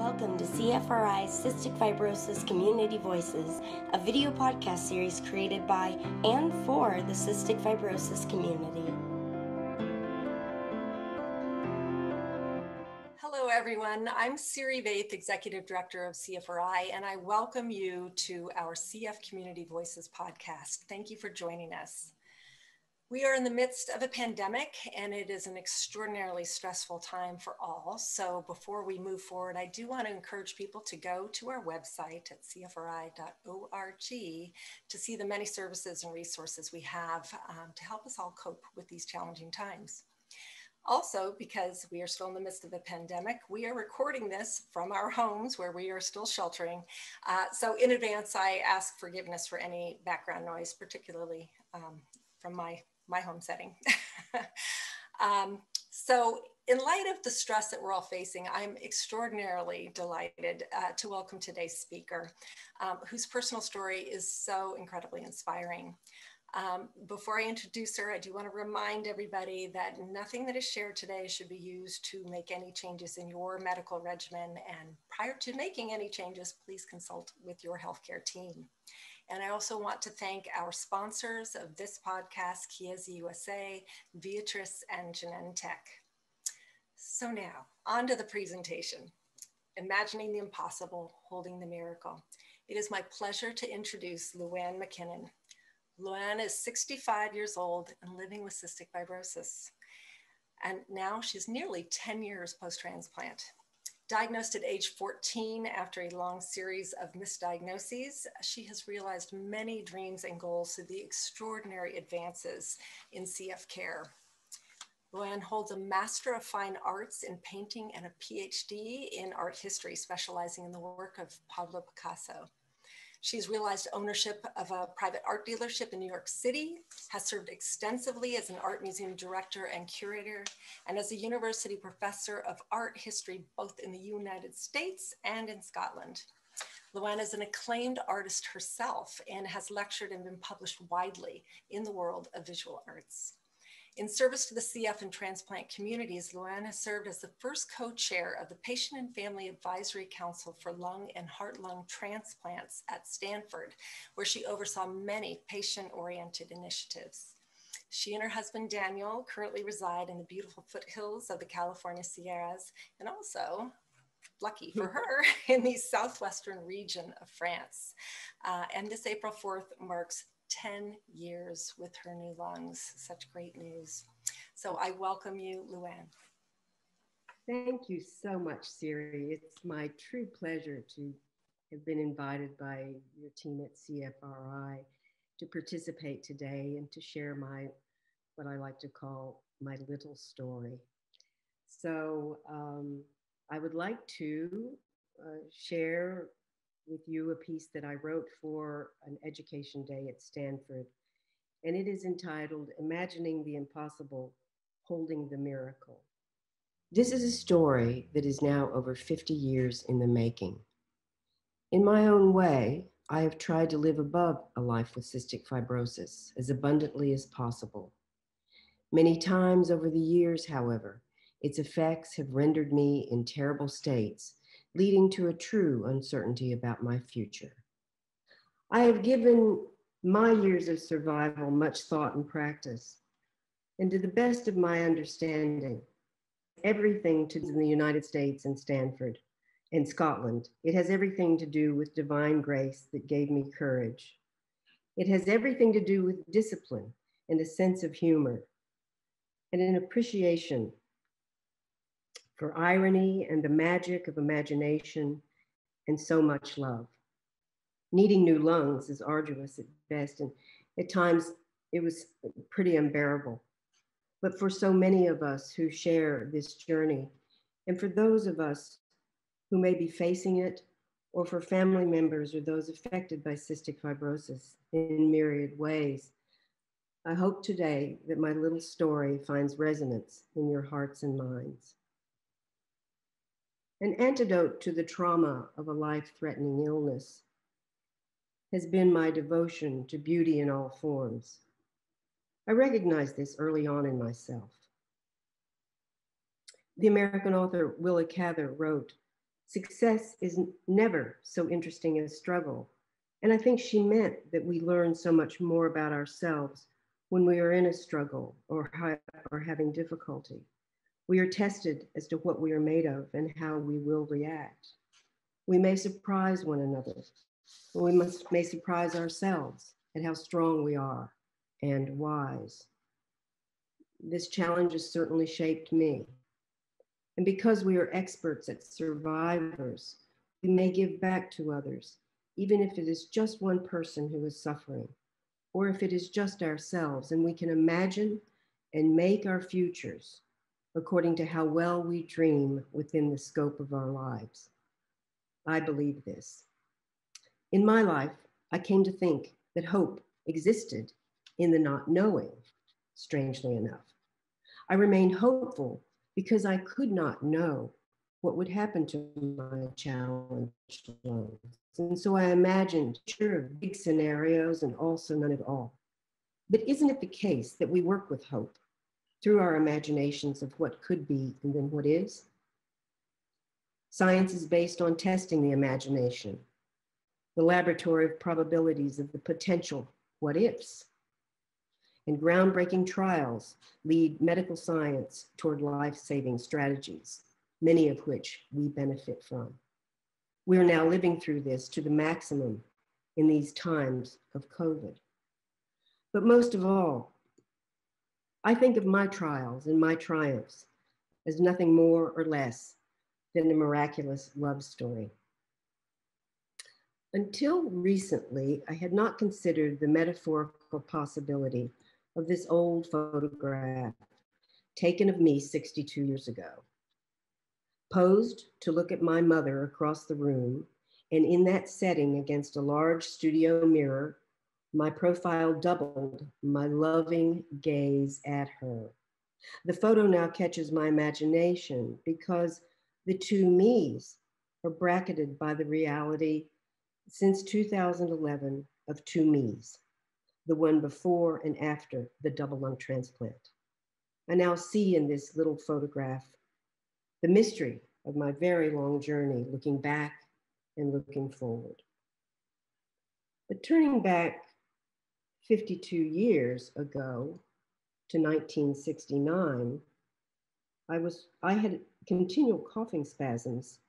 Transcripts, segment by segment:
Welcome to CFRI's Cystic Fibrosis Community Voices, a video podcast series created by and for the cystic fibrosis community. Hello, everyone. I'm Siri Vaeth, Executive Director of CFRI, and I welcome you to our CF Community Voices podcast. Thank you for joining us. We are in the midst of a pandemic and it is an extraordinarily stressful time for all. So, before we move forward, I do want to encourage people to go to our website at cfri.org to see the many services and resources we have um, to help us all cope with these challenging times. Also, because we are still in the midst of the pandemic, we are recording this from our homes where we are still sheltering. Uh, so, in advance, I ask forgiveness for any background noise, particularly um, from my my home setting. um, so in light of the stress that we're all facing, I'm extraordinarily delighted uh, to welcome today's speaker, um, whose personal story is so incredibly inspiring. Um, before I introduce her, I do want to remind everybody that nothing that is shared today should be used to make any changes in your medical regimen. And prior to making any changes, please consult with your healthcare team. And I also want to thank our sponsors of this podcast, Chiesi USA, Viatris, and Genentech. So now, on to the presentation. Imagining the impossible, holding the miracle. It is my pleasure to introduce Luanne McKinnon. Luanne is 65 years old and living with cystic fibrosis. And now she's nearly 10 years post-transplant. Diagnosed at age 14 after a long series of misdiagnoses, she has realized many dreams and goals through the extraordinary advances in CF care. Luanne holds a Master of Fine Arts in Painting and a PhD in Art History, specializing in the work of Pablo Picasso. She's realized ownership of a private art dealership in New York City, has served extensively as an art museum director and curator, and as a university professor of art history, both in the United States and in Scotland. Luanne is an acclaimed artist herself and has lectured and been published widely in the world of visual arts. In service to the CF and transplant communities, Luanne has served as the first co-chair of the Patient and Family Advisory Council for Lung and Heart-Lung Transplants at Stanford, where she oversaw many patient-oriented initiatives. She and her husband Daniel currently reside in the beautiful foothills of the California Sierras and also lucky for her in the southwestern region of France. Uh, and this April 4th marks 10 years with her new lungs. Such great news. So I welcome you, Luanne. Thank you so much, Siri. It's my true pleasure to have been invited by your team at CFRI to participate today and to share my, what I like to call my little story. So um, I would like to uh, share with you a piece that I wrote for an education day at Stanford. And it is entitled Imagining the Impossible, Holding the Miracle. This is a story that is now over 50 years in the making. In my own way, I have tried to live above a life with cystic fibrosis as abundantly as possible. Many times over the years, however, its effects have rendered me in terrible states leading to a true uncertainty about my future. I have given my years of survival much thought and practice, and to the best of my understanding, everything to the United States and Stanford and Scotland. It has everything to do with divine grace that gave me courage. It has everything to do with discipline and a sense of humor and an appreciation for irony and the magic of imagination and so much love. Needing new lungs is arduous at best, and at times it was pretty unbearable. But for so many of us who share this journey, and for those of us who may be facing it, or for family members or those affected by cystic fibrosis in myriad ways, I hope today that my little story finds resonance in your hearts and minds. An antidote to the trauma of a life threatening illness has been my devotion to beauty in all forms. I recognized this early on in myself. The American author Willa Cather wrote Success is never so interesting as struggle. And I think she meant that we learn so much more about ourselves when we are in a struggle or, ha- or having difficulty. We are tested as to what we are made of and how we will react. We may surprise one another, we must, may surprise ourselves at how strong we are and wise. This challenge has certainly shaped me. And because we are experts at survivors, we may give back to others, even if it is just one person who is suffering, or if it is just ourselves, and we can imagine and make our futures according to how well we dream within the scope of our lives. I believe this. In my life, I came to think that hope existed in the not knowing, strangely enough. I remained hopeful because I could not know what would happen to my challenged lungs. And so I imagined sure big scenarios and also none at all. But isn't it the case that we work with hope through our imaginations of what could be and then what is? Science is based on testing the imagination, the laboratory of probabilities of the potential what ifs. And groundbreaking trials lead medical science toward life saving strategies, many of which we benefit from. We are now living through this to the maximum in these times of COVID. But most of all, I think of my trials and my triumphs as nothing more or less than a miraculous love story. Until recently, I had not considered the metaphorical possibility of this old photograph taken of me 62 years ago. Posed to look at my mother across the room, and in that setting against a large studio mirror my profile doubled my loving gaze at her. The photo now catches my imagination because the two me's are bracketed by the reality since 2011 of two me's, the one before and after the double lung transplant. I now see in this little photograph the mystery of my very long journey, looking back and looking forward. But turning back 52 years ago to 1969, I, was, I had continual coughing spasms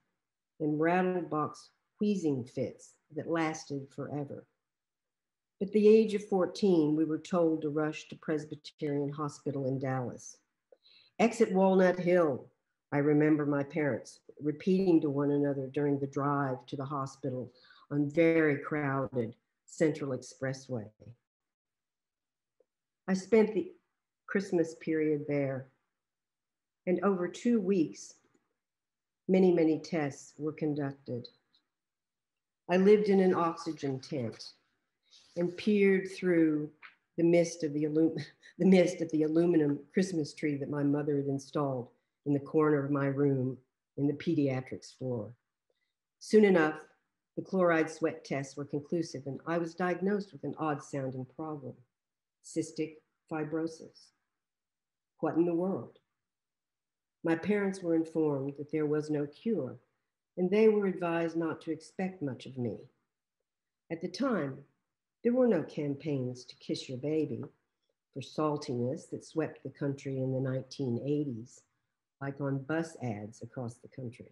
and rattlebox wheezing fits that lasted forever. At the age of 14, we were told to rush to Presbyterian Hospital in Dallas. Exit Walnut Hill, I remember my parents repeating to one another during the drive to the hospital on very crowded Central Expressway. I spent the Christmas period there. And over two weeks, many, many tests were conducted. I lived in an oxygen tent and peered through the mist of the, the mist of the aluminum Christmas tree that my mother had installed in the corner of my room in the pediatrics floor. Soon enough, the chloride sweat tests were conclusive and I was diagnosed with an odd sounding problem cystic fibrosis. What in the world? My parents were informed that there was no cure, and they were advised not to expect much of me. At the time, there were no campaigns to kiss your baby for saltiness that swept the country in the 1980s, like on bus ads across the country.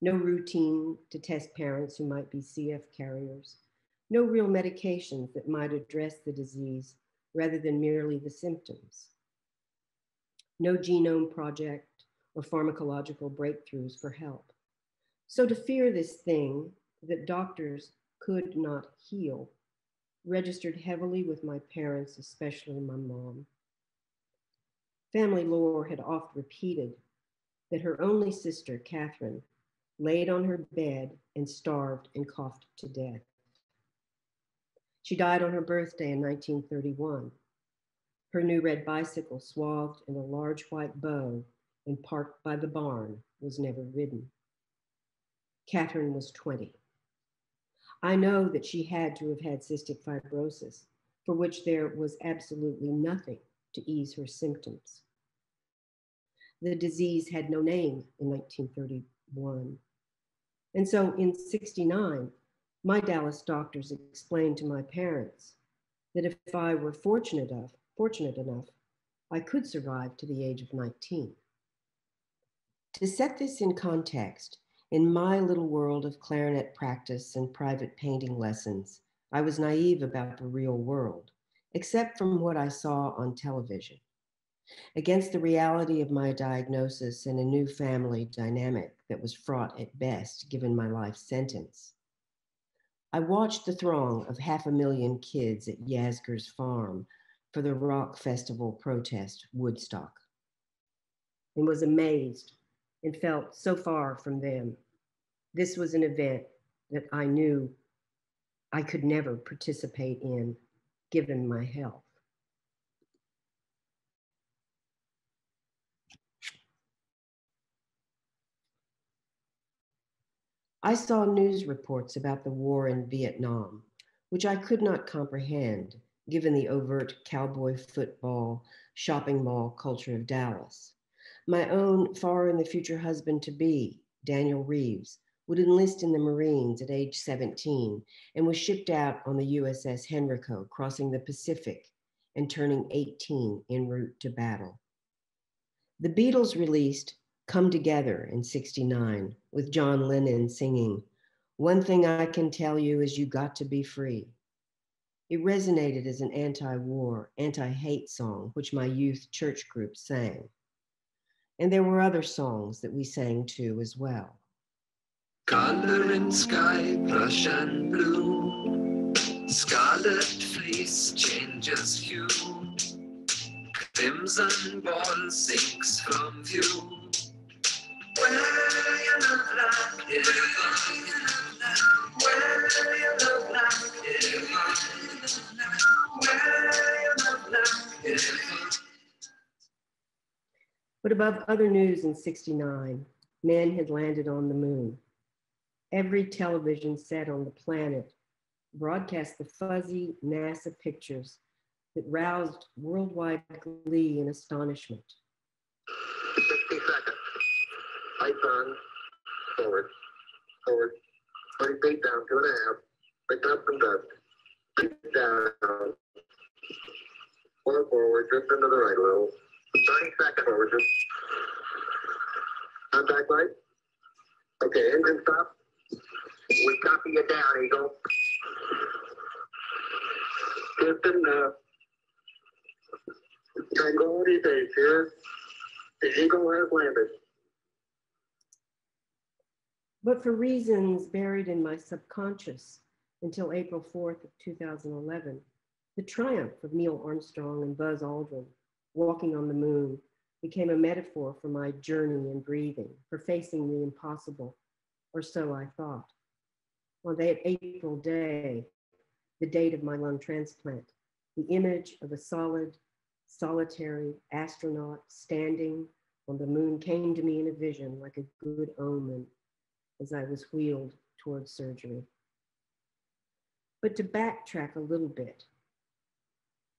No routine to test parents who might be CF carriers. No real medications that might address the disease rather than merely the symptoms. No genome project or pharmacological breakthroughs for help. So to fear this thing that doctors could not heal registered heavily with my parents, especially my mom. Family lore had oft repeated that her only sister, Catherine, laid on her bed and starved and coughed to death. She died on her birthday in 1931. Her new red bicycle, swathed in a large white bow and parked by the barn, was never ridden. Catherine was 20. I know that she had to have had cystic fibrosis, for which there was absolutely nothing to ease her symptoms. The disease had no name in 1931. And so in 69, my Dallas doctors explained to my parents that if I were fortunate enough, fortunate enough, I could survive to the age of 19. To set this in context, in my little world of clarinet practice and private painting lessons, I was naive about the real world, except from what I saw on television. Against the reality of my diagnosis and a new family dynamic that was fraught at best, given my life sentence, I watched the throng of half a million kids at Yasgur's farm for the rock festival protest, Woodstock, and was amazed and felt so far from them. This was an event that I knew I could never participate in given my health. I saw news reports about the war in Vietnam, which I could not comprehend given the overt cowboy football, shopping mall culture of Dallas. My own far in the future husband to be, Daniel Reeves, would enlist in the Marines at age 17 and was shipped out on the USS Henrico, crossing the Pacific and turning 18 en route to battle. The Beatles released Come Together in 69 with John Lennon singing, One thing I can tell you is you got to be free. It resonated as an anti war, anti hate song, which my youth church group sang. And there were other songs that we sang too as well. Color in sky, Prussian blue. Scarlet fleece changes hue. Crimson ball sinks from view. But above other news in 69, men had landed on the moon. Every television set on the planet broadcast the fuzzy NASA pictures that roused worldwide glee and astonishment. 60 seconds. On. Forward. Forward. 20 feet down, two and a half. Pick up from dust. Feet down. Four forward, drift into the right a little. 30 seconds forward, drift. Contact light. Okay, engine stop. We copy you down, Eagle. Houston, uh, Tranquility Base here. The Eagle has landed. But for reasons buried in my subconscious until April 4th of 2011, the triumph of Neil Armstrong and Buzz Aldrin walking on the moon became a metaphor for my journey in breathing, for facing the impossible, or so I thought. On that April day, the date of my lung transplant, the image of a solid, solitary astronaut standing on the moon came to me in a vision like a good omen as I was wheeled towards surgery. But to backtrack a little bit,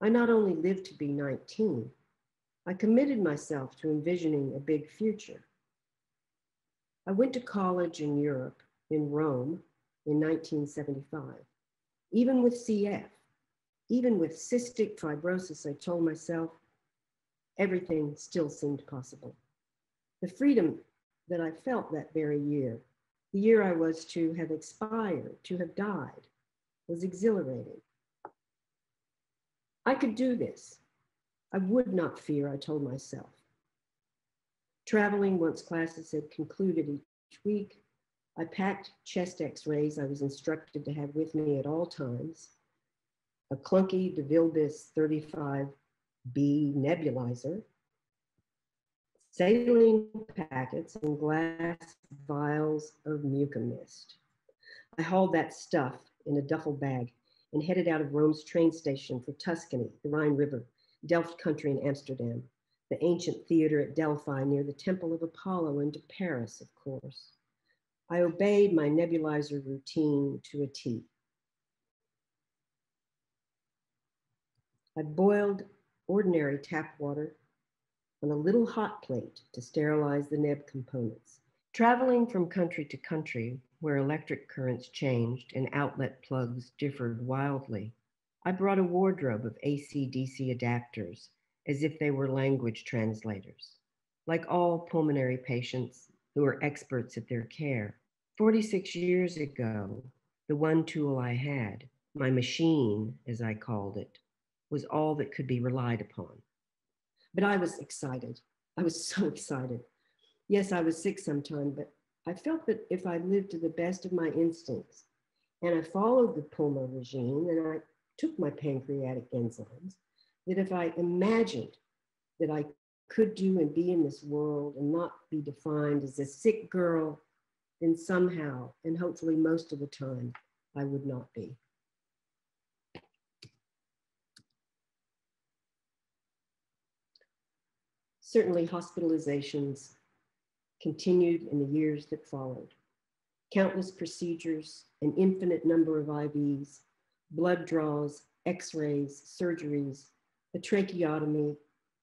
I not only lived to be 19, I committed myself to envisioning a big future. I went to college in Europe, in Rome, in 1975. Even with CF, even with cystic fibrosis, I told myself everything still seemed possible. The freedom that I felt that very year, the year I was to have expired, to have died, was exhilarating. I could do this. I would not fear, I told myself. Traveling once classes had concluded each week, I packed chest x rays I was instructed to have with me at all times, a clunky DeVilbiss 35B nebulizer, saline packets, and glass vials of Mucomyst. I hauled that stuff in a duffel bag and headed out of Rome's train station for Tuscany, the Rhine River, Delft country in Amsterdam, the ancient theater at Delphi near the Temple of Apollo, and to Paris, of course. I obeyed my nebulizer routine to a T. I boiled ordinary tap water on a little hot plate to sterilize the neb components. Traveling from country to country where electric currents changed and outlet plugs differed wildly, I brought a wardrobe of AC DC adapters as if they were language translators. Like all pulmonary patients who are experts at their care, 46 years ago, the one tool I had, my machine, as I called it, was all that could be relied upon. But I was excited. I was so excited. Yes, I was sick sometime, but I felt that if I lived to the best of my instincts and I followed the Pulmo regime and I took my pancreatic enzymes, that if I imagined that I could do and be in this world and not be defined as a sick girl, then somehow, and hopefully most of the time, I would not be. Certainly, hospitalizations continued in the years that followed. Countless procedures, an infinite number of IVs, blood draws, x rays, surgeries, a tracheotomy,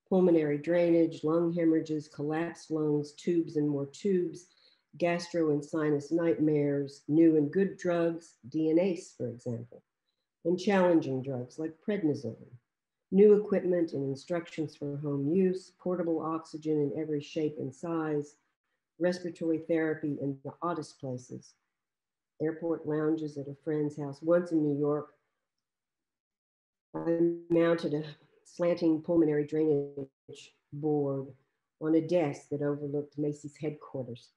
pulmonary drainage, lung hemorrhages, collapsed lungs, tubes and more tubes, gastro and sinus nightmares, new and good drugs, DNase, for example, and challenging drugs like prednisone, new equipment and instructions for home use, portable oxygen in every shape and size, respiratory therapy in the oddest places, airport lounges at a friend's house. Once in New York, I mounted a slanting pulmonary drainage board on a desk that overlooked Macy's headquarters.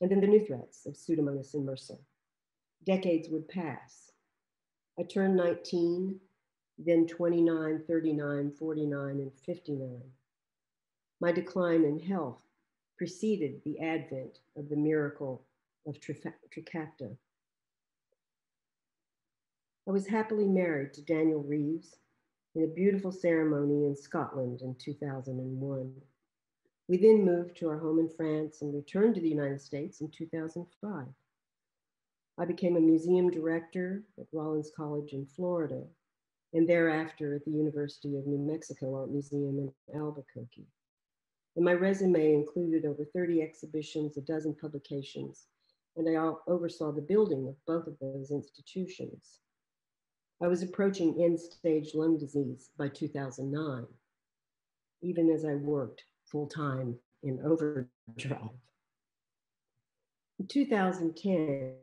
And then the new threats of Pseudomonas and MRSA. Decades would pass. I turned 19, then 29, 39, 49, and 59. My decline in health preceded the advent of the miracle of Trikafta. I was happily married to Daniel Reeves in a beautiful ceremony in Scotland in 2001. We then moved to our home in France and returned to the United States in 2005. I became a museum director at Rollins College in Florida and thereafter at the University of New Mexico Art Museum in Albuquerque. And my resume included over 30 exhibitions, a dozen publications, and I oversaw the building of both of those institutions. I was approaching end stage lung disease by 2009, even as I worked full time in overdrive. In 2010,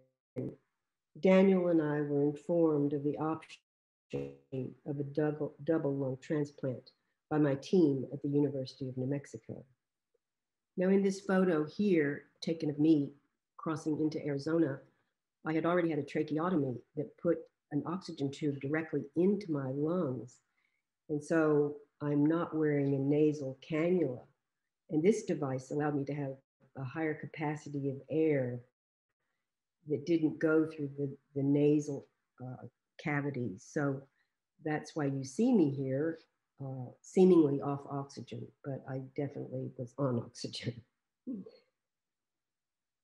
Daniel and I were informed of the option of a double, double lung transplant by my team at the University of New Mexico. Now, in this photo here, taken of me crossing into Arizona, I had already had a tracheotomy that put an oxygen tube directly into my lungs. And so I'm not wearing a nasal cannula. And this device allowed me to have a higher capacity of air that didn't go through the, the nasal uh, cavities. So that's why you see me here uh, seemingly off oxygen, but I definitely was on oxygen.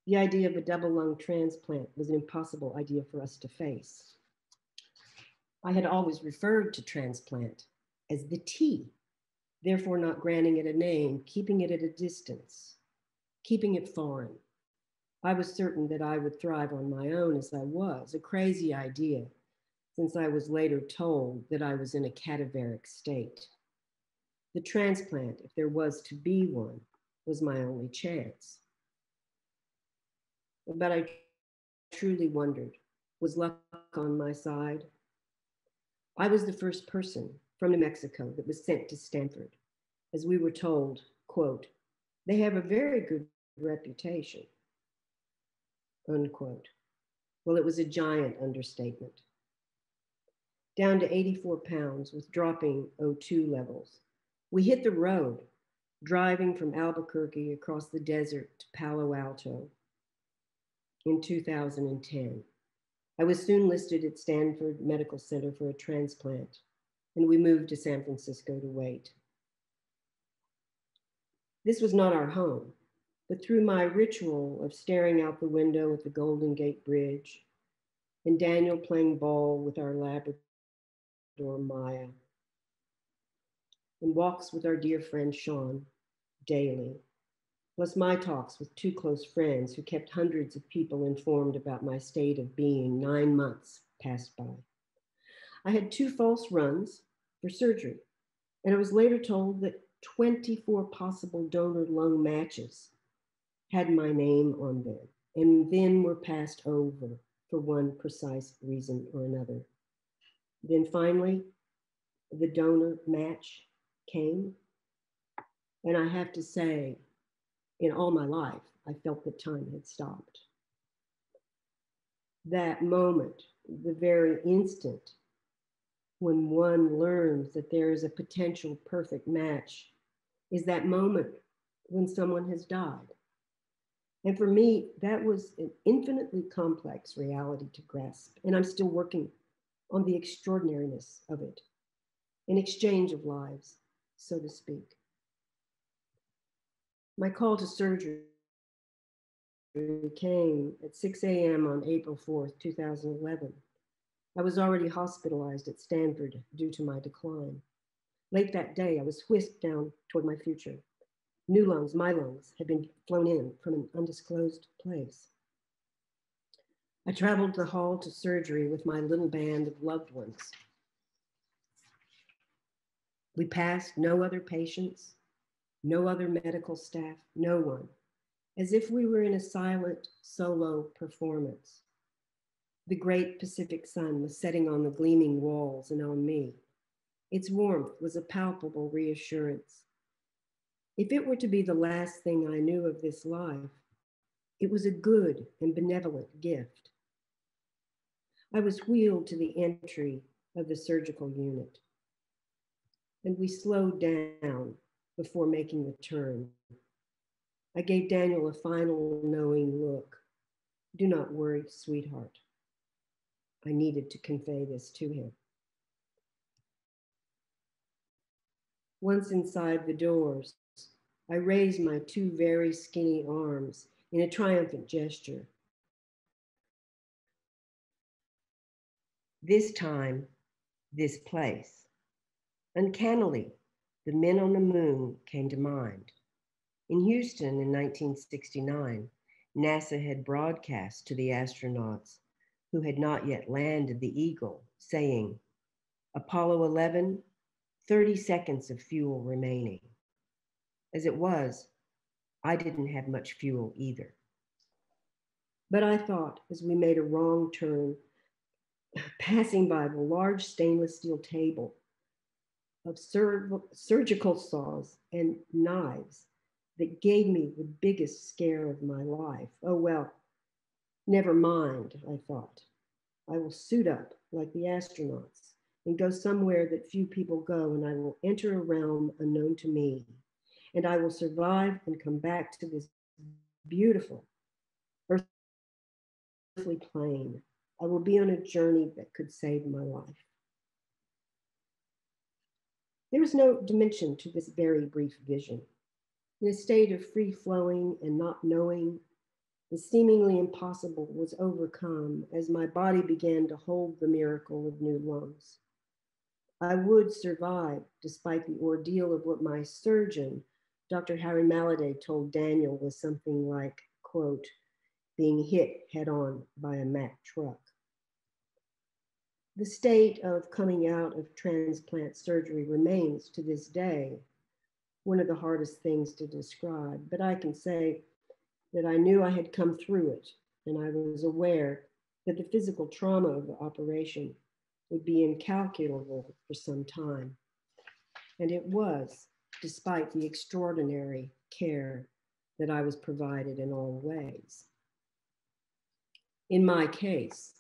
the idea of a double lung transplant was an impossible idea for us to face. I had always referred to transplant as the T, therefore not granting it a name, keeping it at a distance, keeping it foreign. I was certain that I would thrive on my own as I was, a crazy idea, since I was later told that I was in a cadaveric state. The transplant, if there was to be one, was my only chance. But I truly wondered was luck on my side? I was the first person from New Mexico that was sent to Stanford, as we were told, quote, they have a very good reputation, unquote. Well, it was a giant understatement down to 84 pounds with dropping O2 levels. We hit the road, driving from Albuquerque across the desert to Palo Alto in 2010. I was soon listed at Stanford Medical Center for a transplant, and we moved to San Francisco to wait. This was not our home, but through my ritual of staring out the window at the Golden Gate Bridge and Daniel playing ball with our Labrador or Maya, and walks with our dear friend Sean daily. plus my talks with two close friends who kept hundreds of people informed about my state of being nine months passed by. I had two false runs for surgery, and I was later told that 24 possible donor lung matches had my name on them and then were passed over for one precise reason or another. Then finally, the donor match came. And I have to say, in all my life, I felt that time had stopped. That moment, the very instant when one learns that there is a potential perfect match, is that moment when someone has died. And for me, that was an infinitely complex reality to grasp. And I'm still working on the extraordinariness of it, an exchange of lives, so to speak. My call to surgery came at 6 a.m. on April 4th, 2011. I was already hospitalized at Stanford due to my decline. Late that day, I was whisked down toward my future. New lungs, my lungs, had been flown in from an undisclosed place. I traveled the hall to surgery with my little band of loved ones. We passed no other patients, no other medical staff, no one, as if we were in a silent solo performance. The great Pacific sun was setting on the gleaming walls and on me. Its warmth was a palpable reassurance. If it were to be the last thing I knew of this life, it was a good and benevolent gift. I was wheeled to the entry of the surgical unit, and we slowed down before making the turn. I gave Daniel a final knowing look. Do not worry, sweetheart. I needed to convey this to him. Once inside the doors, I raised my two very skinny arms in a triumphant gesture. This time, this place. Uncannily, the men on the moon came to mind. In Houston in 1969, NASA had broadcast to the astronauts who had not yet landed the Eagle, saying, Apollo 11, 30 seconds of fuel remaining. As it was, I didn't have much fuel either. But I thought as we made a wrong turn, passing by the large stainless steel table of sur- surgical saws and knives that gave me the biggest scare of my life. Oh, well, never mind, I thought. I will suit up like the astronauts and go somewhere that few people go, and I will enter a realm unknown to me. And I will survive and come back to this beautiful earthly plane. I will be on a journey that could save my life. There was no dimension to this very brief vision. In a state of free flowing and not knowing, the seemingly impossible was overcome as my body began to hold the miracle of new lungs. I would survive despite the ordeal of what my surgeon, Dr. Hari Mallidi, told Daniel was something like, quote, being hit head on by a Mack truck. The state of coming out of transplant surgery remains to this day one of the hardest things to describe, but I can say that I knew I had come through it and I was aware that the physical trauma of the operation would be incalculable for some time. And it was, despite the extraordinary care that I was provided in all ways. In my case,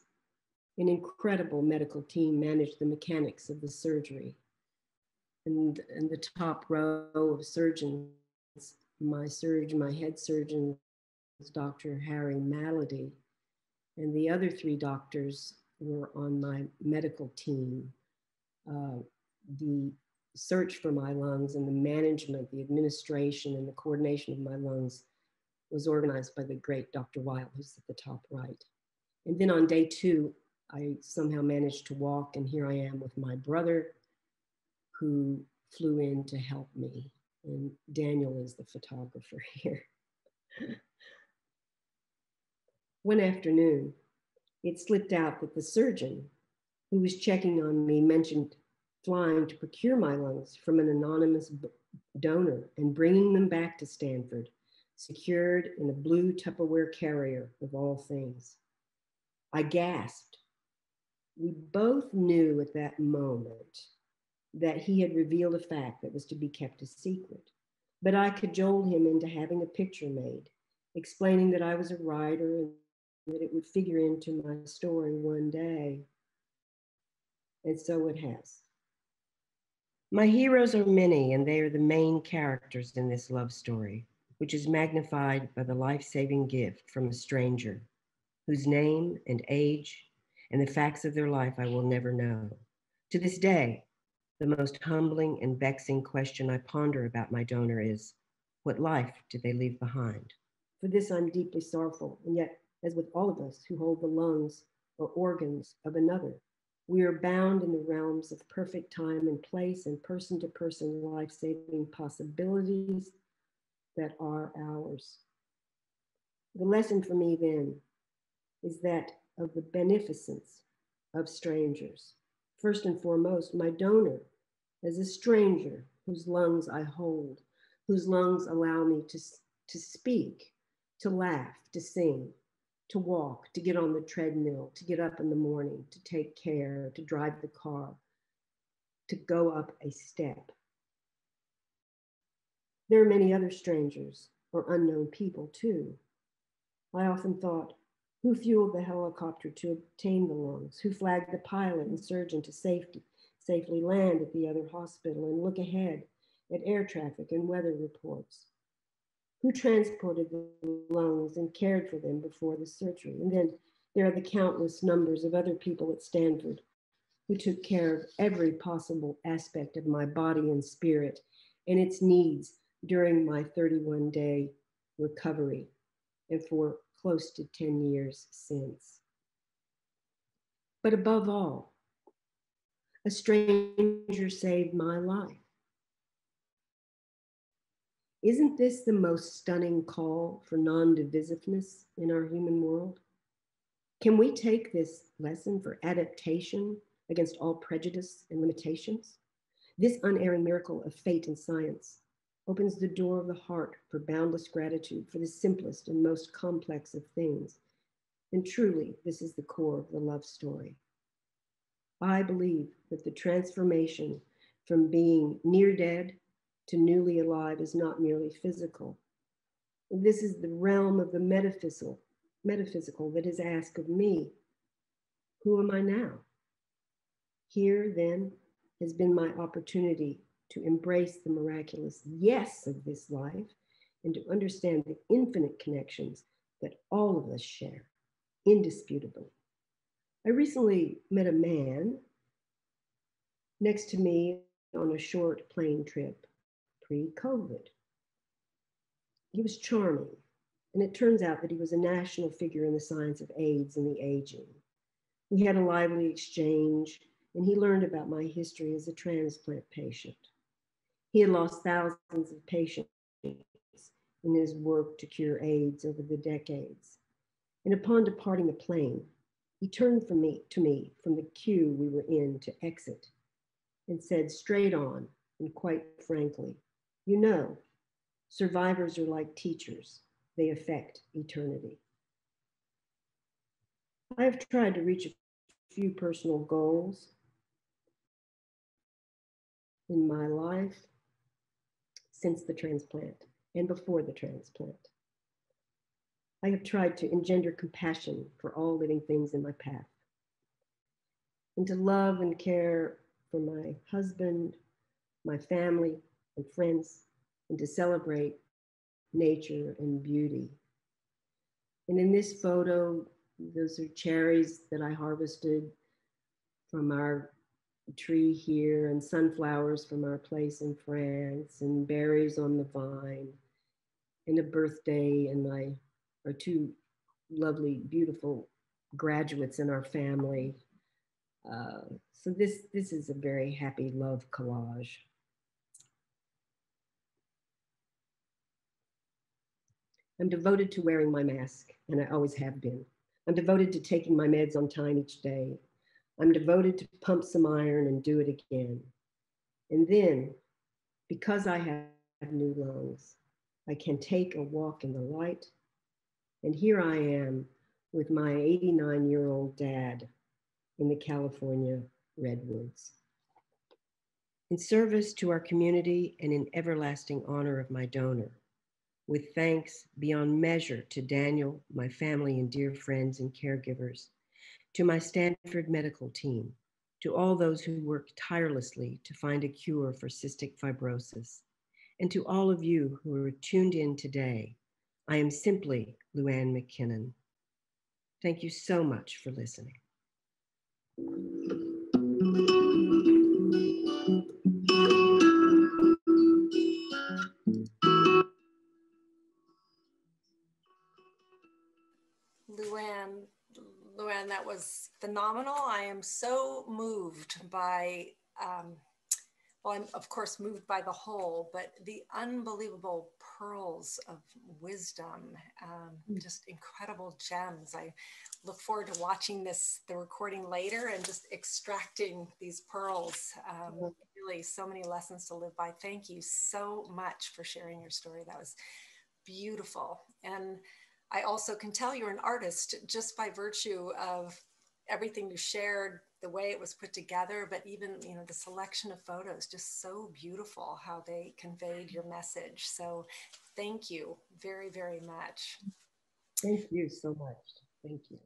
an incredible medical team managed the mechanics of the surgery. And, and the top row of surgeons, my surgeon, my head surgeon, was Dr. Hari Mallidi, and the other three doctors were on my medical team. Uh, the search for my lungs and the management, the administration, and the coordination of my lungs was organized by the great Dr. Weill, who's at the top right. And then on day two, I somehow managed to walk, and here I am with my brother who flew in to help me. And Daniel is the photographer here. One afternoon, it slipped out that the surgeon who was checking on me mentioned flying to procure my lungs from an anonymous donor and bringing them back to Stanford, secured in a blue Tupperware carrier of all things. I gasped. We both knew at that moment that he had revealed a fact that was to be kept a secret. But I cajoled him into having a picture made, explaining that I was a writer and that it would figure into my story one day. And so it has. My heroes are many, and they are the main characters in this love story, which is magnified by the life saving gift from a stranger whose name and age and the facts of their life I will never know. To this day, the most humbling and vexing question I ponder about my donor is what life did they leave behind? For this, I'm deeply sorrowful, and yet, as with all of us who hold the lungs or organs of another, we are bound in the realms of perfect time and place and person to person life saving possibilities that are ours. The lesson for me then is that of the beneficence of strangers. First and foremost, my donor as a stranger whose lungs I hold, whose lungs allow me to, to speak, to laugh, to sing, to walk, to get on the treadmill, to get up in the morning, to take care, to drive the car, to go up a step. There are many other strangers or unknown people too. I often thought, who fueled the helicopter to obtain the lungs? Who flagged the pilot and surgeon to safety, safely land at the other hospital and look ahead at air traffic and weather reports? who transported the lungs and cared for them before the surgery. And then there are the countless numbers of other people at Stanford who took care of every possible aspect of my body and spirit and its needs during my 31 day recovery and for close to 10 years since. But above all, a stranger saved my life. Isn't this the most stunning call for non divisiveness in our human world? Can we take this lesson for adaptation against all prejudice and limitations? This unerring miracle of fate and science opens the door of the heart for boundless gratitude for the simplest and most complex of things. And truly, this is the core of the love story. I believe that the transformation from being near dead to newly alive is not merely physical. This is the realm of the metaphysical, metaphysical that is asked of me. Who am I now? Here, then, has been my opportunity to embrace the miraculous yes of this life and to understand the infinite connections that all of us share, indisputably. I recently met a man next to me on a short plane trip pre COVID. He was charming, and it turns out that he was a national figure in the science of AIDS and the aging. We had a lively exchange, and he learned about my history as a transplant patient. He had lost thousands of patients in his work to cure AIDS over the decades. And upon departing the plane, he turned from me, to me from the queue we were in to exit and said straight on and quite frankly, you know, survivors are like teachers, they affect eternity. I have tried to reach a few personal goals in my life since the transplant and before the transplant. I have tried to engender compassion for all living things in my path and to love and care for my husband, my family, and friends and to celebrate nature and beauty. And in this photo, those are cherries that I harvested from our tree here and sunflowers from our place in France and berries on the vine and a birthday and my our two lovely beautiful graduates in our family uh, so this this is a very happy love collage I'm devoted to wearing my mask, and I always have been. I'm devoted to taking my meds on time each day. I'm devoted to pump some iron and do it again. And then, because I have new lungs, I can take a walk in the light. And here I am with my 89 year old dad in the California redwoods. In service to our community and in everlasting honor of my donor, with thanks beyond measure to Daniel, my family and dear friends and caregivers, to my Stanford medical team, to all those who work tirelessly to find a cure for cystic fibrosis, and to all of you who are tuned in today. I am simply Luanne McKinnon. Thank you so much for listening. Luanne, Luanne, that was phenomenal. I am so moved by, um, well, I'm of course moved by the whole, but the unbelievable pearls of wisdom, um, mm. just incredible gems. I look forward to watching this, the recording later and just extracting these pearls. Um, mm-hmm. really so many lessons to live by. Thank you so much for sharing your story. That was beautiful. And I also can tell you're an artist just by virtue of everything you shared, the way it was put together, but even you know the selection of photos, just so beautiful how they conveyed your message. So thank you very, very much. Thank you so much. Thank you.